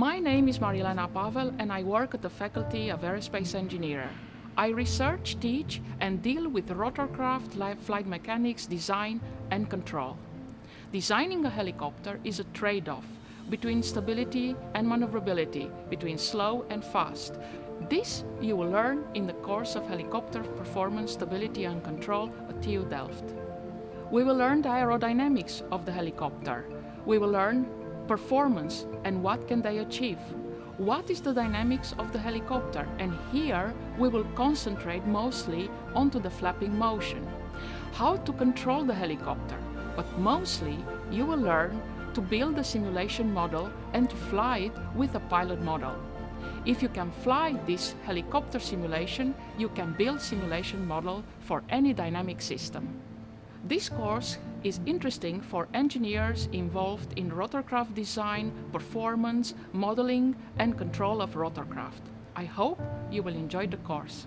My name is Marilena Pavel and I work at the Faculty of Aerospace Engineering. I research, teach and deal with rotorcraft, flight mechanics, design and control. Designing a helicopter is a trade-off between stability and maneuverability, between slow and fast. This you will learn in the course of Helicopter Performance, Stability and Control at TU Delft. We will learn the aerodynamics of the helicopter. We will learn performance and what can they achieve. What is the dynamics of the helicopter? And here we will concentrate mostly onto the flapping motion. How to control the helicopter, but mostly you will learn to build a simulation model and to fly it with a pilot model. If you can fly this helicopter simulation, you can build simulation model for any dynamic system. This course is interesting for engineers involved in rotorcraft design, performance, modeling and control of rotorcraft. I hope you will enjoy the course.